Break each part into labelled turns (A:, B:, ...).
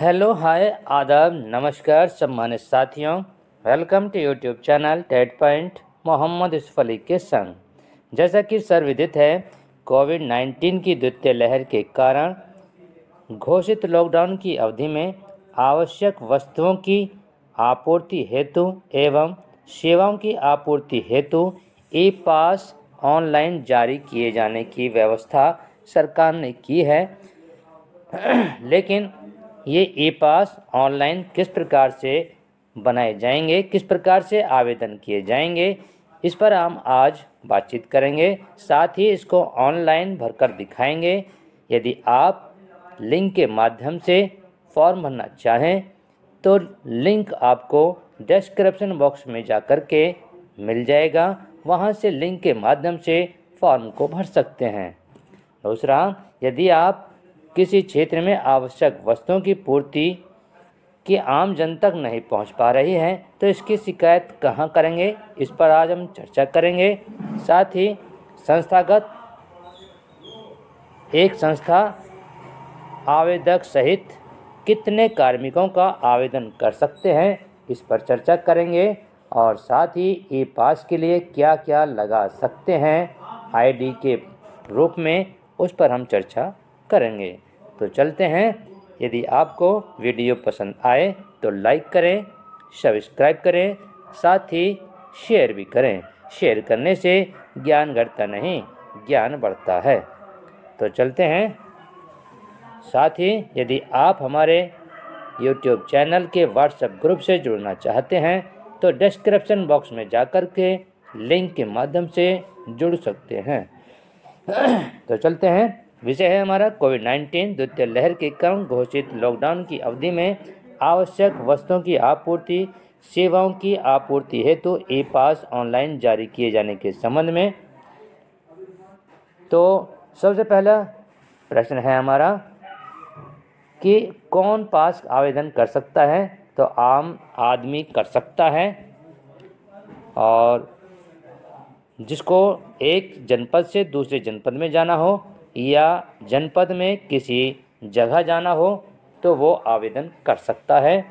A: Hello, हाय, आदाब, नमस्कार, सम्मानित साथियों। Welcome to YouTube channel ted point Mohammad Yusuf Ali के संग। जैसा कि सर्वविदित है, कोविड 19 की द्वितीय लहर के कारण घोषित लॉकडाउन की अवधि में आवश्यक वस्तुओं की आपूर्ति हेतु एवं सेवाओं की आपूर्ति हेतु ई पास ऑनलाइन जारी किए जाने की व्यवस्था सरकार ने की है। लेकिन ये ई पास ऑनलाइन किस प्रकार से बनाए जाएँगे, किस प्रकार से आवेदन किए जाएँगे, इस पर हम आज बातचीत करेंगे। साथ ही इसको ऑनलाइन भरकर दिखाएँगे। यदि आप लिंक के माध्यम से फॉर्म भरना चाहें तो लिंक आपको डिस्क्रिप्शन बॉक्स में जा कर के मिल जाएगा। वहाँ से लिंक के माध्यम से फॉर्म को भर सकते हैं। दूसरा, यदि आप किसी क्षेत्र में आवश्यक वस्तुओं की पूर्ति की आम जन तक नहीं पहुँच पा रही है तो इसकी शिकायत कहाँ करेंगे? इस पर आज हम चर्चा करेंगे। साथ ही संस्थागत एक संस्था आवेदक सहित कितने कार्मिकों का आवेदन कर सकते हैं, इस पर चर्चा करेंगे। और साथ ही ई पास के लिए क्या क्या लगा सकते हैं, आईडी के रूप में, उस पर हम चर्चा करेंगे। तो चलते हैं। यदि आपको वीडियो पसंद आए तो लाइक करें, सब्सक्राइब करें, साथ ही शेयर भी करें। शेयर करने से ज्ञान घटता नहीं, ज्ञान बढ़ता है। तो चलते हैं। साथ ही यदि आप हमारे यूट्यूब चैनल के व्हाट्सएप ग्रुप से जुड़ना चाहते हैं तो डिस्क्रिप्शन बॉक्स में जाकर के लिंक के माध्यम से जुड़ सकते हैं। तो चलते हैं। विषय है हमारा कोविड नाइन्टीन द्वितीय लहर के कारण घोषित लॉकडाउन की अवधि में आवश्यक वस्तुओं की आपूर्ति, सेवाओं की आपूर्ति हेतु तो ई पास ऑनलाइन जारी किए जाने के संबंध में। तो सबसे पहला प्रश्न है हमारा कि कौन पास आवेदन कर सकता है? तो आम आदमी कर सकता है। और जिसको एक जनपद से दूसरे जनपद में जाना हो या जनपद में किसी जगह जाना हो तो वो आवेदन कर सकता है।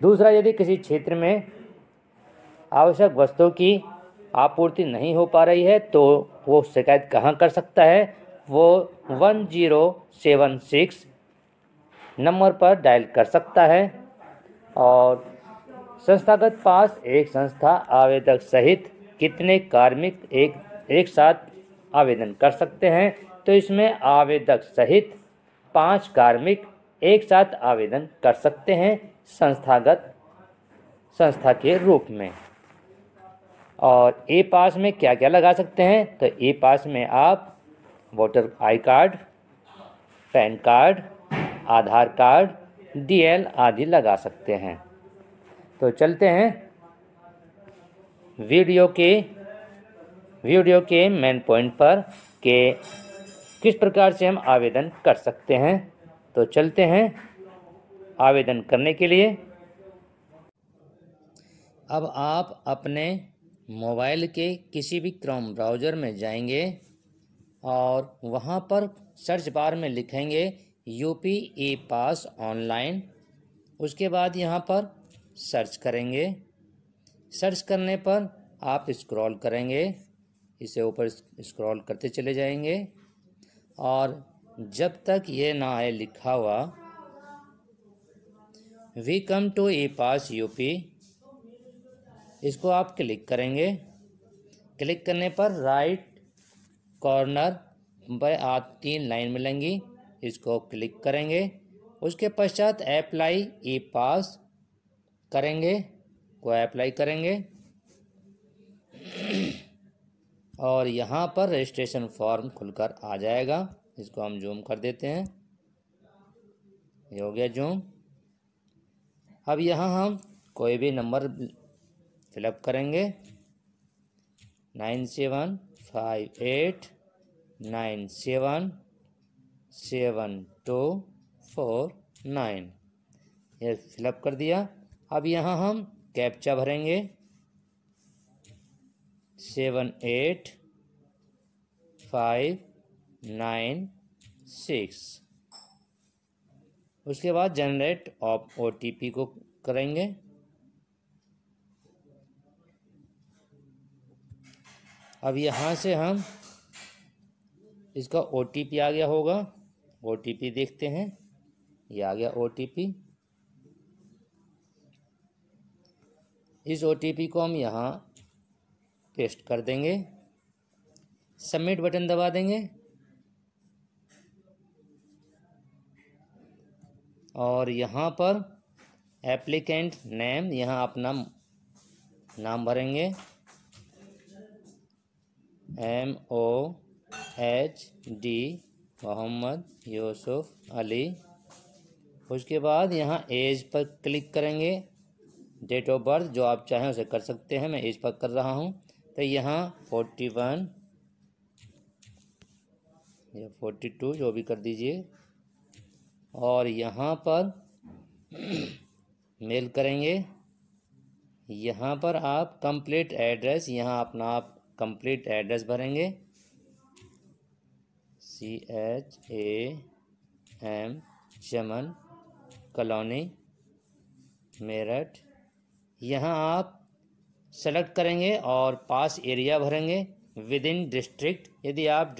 A: दूसरा, यदि किसी क्षेत्र में आवश्यक वस्तुओं की आपूर्ति नहीं हो पा रही है तो वो शिकायत कहाँ कर सकता है? वो one zero seven six number पर डायल कर सकता है। और संस्थागत पास एक संस्था आवेदक सहित कितने कार्मिक एक एक साथ आवेदन कर सकते हैं। तो इसमें आवेदक सहित पाँच कार्मिक एक साथ आवेदन कर सकते हैं संस्थागत, संस्था के रूप में। और ए पास में क्या क्या लगा सकते हैं? तो ए पास में आप voter I card, pan card, Aadhaar card DL आदि लगा सकते हैं। तो चलते हैं वीडियो के वीडियो के मेन पॉइंट पर कि किस प्रकार से हम आवेदन कर सकते हैं। तो चलते हैं आवेदन करने के लिए। अब आप अपने मोबाइल के किसी भी क्रोम ब्राउज़र में जाएँगे और वहाँ पर सर्च बार में लिखेंगे यूपी ई पास ऑनलाइन उसके बाद यहाँ पर सर्च करेंगे। सर्च करने पर आप स्क्रॉल करेंगे। इसे ऊपर स्क्रॉल करते चले जाएँगे। और जब तक ये ना आए लिखा हुआ we come to e pass UP इसको आप क्लिक करेंगे। क्लिक करने पर राइट कॉर्नर पर आप तीन लाइन मिलेंगी। इसको क्लिक करेंगे। उसके पश्चात अप्लाई ई पास करेंगे। को अप्लाई करेंगे। और यहाँ पर रजिस्ट्रेशन फॉर्म खुलकर आ जाएगा। इसको हम जूम कर देते हैं। ये हो गया जूम अब यहाँ हम कोई भी नंबर फिलअप करेंगे। Nine seven five eight nine seven seven two four nine ये फिलअप कर दिया। अब यहाँ हम कैप्चा भरेंगे। Seven eight five nine six. उसके बाद जनरेट ऑफ़ ओ को करेंगे। अब यहाँ से हम इसका ओटीपी आ गया होगा। ओटीपी देखते हैं। ये आ गया ओटीपी इस ओटीपी को हम यहाँ पेस्ट कर देंगे। सबमिट बटन दबा देंगे। और यहाँ पर एप्लीकेंट नेम यहाँ अपना नाम भरेंगे। M O H D Mohammad Yusuf Ali. उसके बाद यहाँ एज पर क्लिक करेंगे। डेट ऑफ़ बर्थ जो आप चाहें उसे कर सकते हैं। मैं एज पर कर रहा हूँ। तो यहाँ फोर्टी वन या फोर्टी टू जो भी कर दीजिए। और यहाँ पर मेल करेंगे। यहाँ पर आप कंप्लीट एड्रेस यहाँ अपना आप कंप्लीट एड्रेस भरेंगे। C H A M Chaman colony Meerut यहाँ आप सेलेक्ट करेंगे और पास एरिया भरेंगे विद इन डिस्ट्रिक्ट यदि आप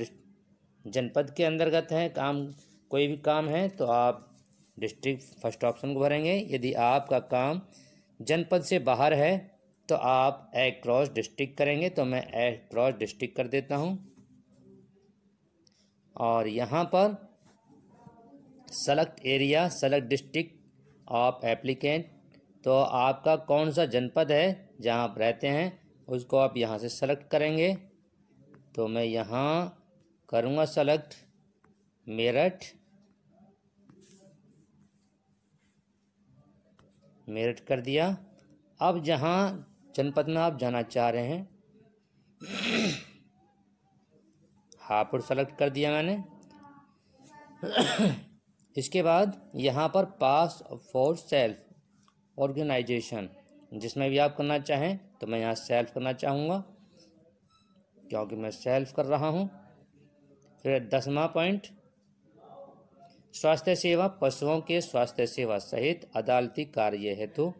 A: जनपद के अंतर्गत हैं, काम, कोई भी काम है तो आप डिस्ट्रिक्ट फ़र्स्ट ऑप्शन को भरेंगे। यदि आपका काम जनपद से बाहर है तो आप ए क्रॉस डिस्ट्रिक्ट करेंगे। तो मैं ए क्रॉस डिस्ट्रिक्ट कर देता हूँ। और यहाँ पर select area select district of applicant तो आपका कौन सा जनपद है जहाँ आप रहते हैं, उसको आप यहाँ से सेलेक्ट करेंगे। तो मैं यहाँ करूँगा सेलेक्ट मेरठ। मेरठ कर दिया। अब जहाँ जनपद में आप जाना चाह रहे हैं, हापुड़ सेलेक्ट कर दिया मैंने। इसके बाद यहाँ पर पास फॉर सेल्फ ऑर्गेनाइजेशन। जिसमें भी आप करना चाहें तो मैं यहाँ सेल्फ करना चाहूँगा, क्योंकि मैं सेल्फ कर रहा हूँ। फिर दसवा पॉइंट, स्वास्थ्य सेवा, पशुओं के स्वास्थ्य सेवा सहित अदालती कार्य हेतु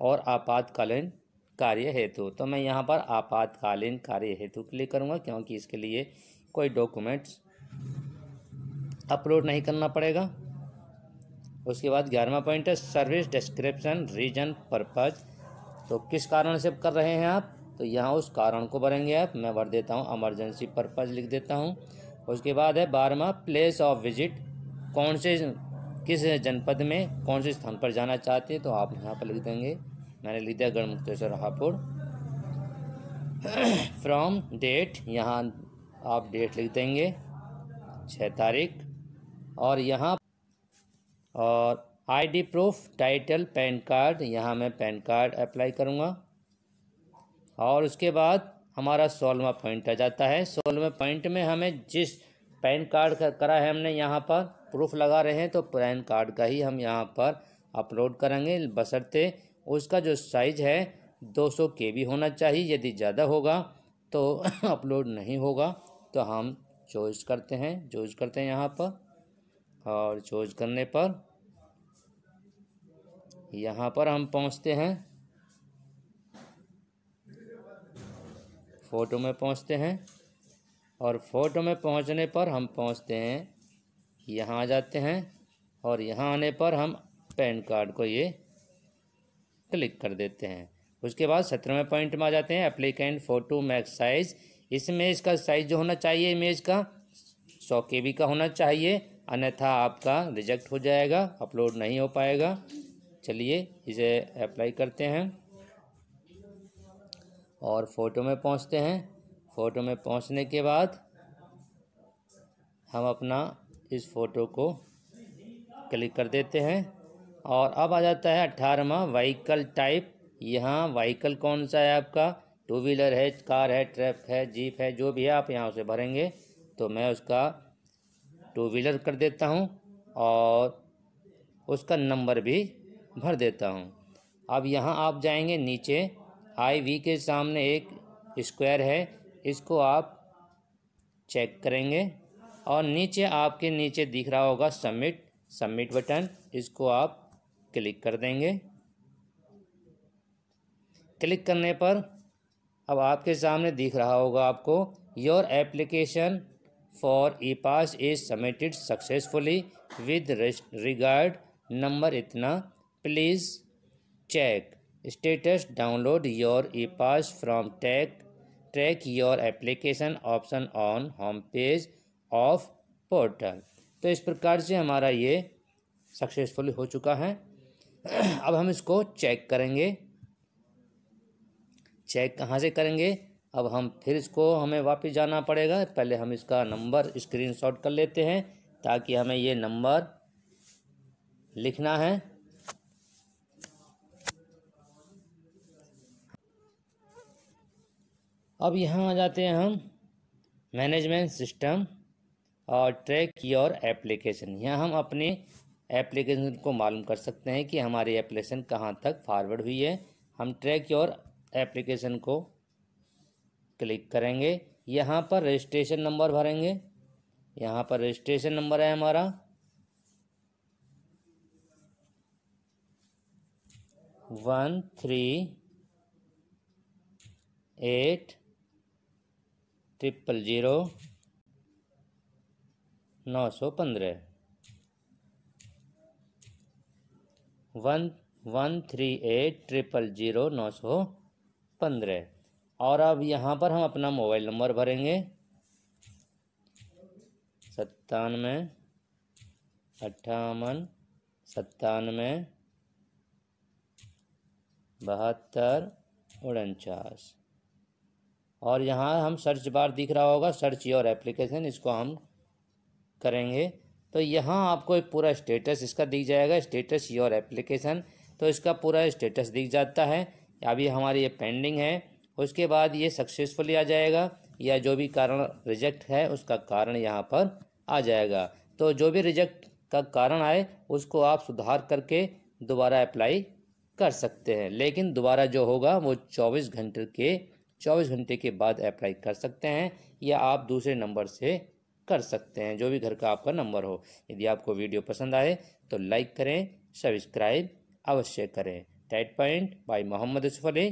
A: और आपातकालीन कार्य हेतु। तो मैं यहाँ पर आपातकालीन कार्य हेतु क्लिक करूँगा, क्योंकि इसके लिए कोई डॉक्यूमेंट्स अपलोड नहीं करना पड़ेगा। उसके बाद ग्यारहवा पॉइंट है सर्विस डिस्क्रिप्शन रीजन पर्पज तो किस कारण से कर रहे हैं आप? तो यहाँ उस कारण को भरेंगे आप। मैं भर देता हूँ एमरजेंसी पर्पज लिख देता हूँ। उसके बाद है बारहवा प्लेस ऑफ़ विज़िट कौन से किस जनपद में, कौन से स्थान पर जाना चाहते हैं? तो आप यहाँ पर लिख देंगे। मैंने लिख दिया गढ़ मुक्तेश्वर हापुड़ फ्रॉम डेट यहाँ आप डेट लिख देंगे छः तारीख। और यहाँ और ID proof title pan card यहाँ मैं पैन कार्ड अप्लाई करूँगा। और उसके बाद हमारा सोलवा पॉइंट आ जाता है। सोलवा पॉइंट में हमें जिस पैन कार्ड का, करा है हमने यहाँ पर प्रूफ लगा रहे हैं तो पैन कार्ड का ही हम यहाँ पर अपलोड करेंगे बसरते उसका जो साइज़ है 200 के बी होना चाहिए। यदि ज़्यादा होगा तो अपलोड नहीं होगा। तो हम चॉइस करते हैं चॉइस करते हैं यहाँ पर। और चोज करने पर यहाँ पर हम पहुँचते हैं। फ़ोटो में पहुँचते हैं और फ़ोटो में पहुँचने पर हम पहुँचते हैं। यहाँ आ जाते हैं और यहाँ आने पर हम पैन कार्ड को ये क्लिक कर देते हैं। उसके बाद सत्रहवें पॉइंट में आ जाते हैं। Applicant, photo, max size. इस इमेज का साइज़ जो होना चाहिए, इमेज का, सौ के बी का होना चाहिए। अन्यथा आपका रिजेक्ट हो जाएगा अपलोड नहीं हो पाएगा। चलिए इसे अप्लाई करते हैं। और फ़ोटो में पहुँचते हैं। फ़ोटो में पहुँचने के बाद हम अपना इस फ़ोटो को क्लिक कर देते हैं। और अब आ जाता है अट्ठारहवा व्हीकल टाइप यहाँ व्हीकल कौन सा है आपका? टू व्हीलर है कार है ट्रक है जीप है, जो भी है, आप यहाँ उसे भरेंगे। तो मैं उसका टू व्हीलर कर देता हूँ और उसका नंबर भी भर देता हूँ। अब यहाँ आप जाएँगे नीचे, आई वी के सामने एक स्क्वायर है, इसको आप चेक करेंगे और नीचे आपके नीचे दिख रहा होगा सबमिट सबमिट बटन, इसको आप क्लिक कर देंगे। क्लिक करने पर अब आपके सामने दिख रहा होगा आपको, your application for e pass is submitted successfully with regard number इतना please check status download your e pass from tack track your application option on home page of portal तो इस प्रकार से हमारा ये सक्सेसफुल हो चुका है। अब हम इसको चेक करेंगे। चेक कहाँ से करेंगे? अब हम फिर इसको हमें वापस जाना पड़ेगा। पहले हम इसका नंबर स्क्रीनशॉट कर लेते हैं ताकि हमें ये नंबर लिखना है। अब यहाँ आ जाते हैं हम मैनेजमेंट सिस्टम और ट्रैक योर एप्लीकेशन। यहाँ हम अपने एप्लीकेशन को मालूम कर सकते हैं कि हमारी एप्लीकेशन कहाँ तक फॉरवर्ड हुई है। हम ट्रैक योर एप्लीकेशन को क्लिक करेंगे। यहाँ पर रजिस्ट्रेशन नंबर भरेंगे। यहाँ पर रजिस्ट्रेशन नंबर है हमारा। One three eight triple zero नौ सौ पंद्रह। One one three eight triple zero नौ सौ पंद्रह। और अब यहाँ पर हम अपना मोबाइल नंबर भरेंगे। सत्तानवे, अट्ठावन, सत्तानवे, बहत्तर, उनचास। और यहाँ हम सर्च बार दिख रहा होगा सर्च योर एप्लीकेशन इसको हम करेंगे। तो यहाँ आपको एक पूरा स्टेटस इसका दिख जाएगा स्टेटस योर एप्लीकेशन तो इसका पूरा स्टेटस दिख जाता है। अभी हमारी ये पेंडिंग है। उसके बाद ये सक्सेसफुली आ जाएगा, या जो भी कारण रिजेक्ट है, उसका कारण यहाँ पर आ जाएगा। तो जो भी रिजेक्ट का कारण आए, उसको आप सुधार करके दोबारा अप्लाई कर सकते हैं। लेकिन दोबारा जो होगा, वो चौबीस घंटे के, चौबीस घंटे के बाद अप्लाई कर सकते हैं, या आप दूसरे नंबर से कर सकते हैं, जो भी घर का आपका नंबर हो। यदि आपको वीडियो पसंद आए तो लाइक करें सब्सक्राइब अवश्य करें। Tight point by Mohammad Yusuf Ali